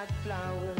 That flower. flowers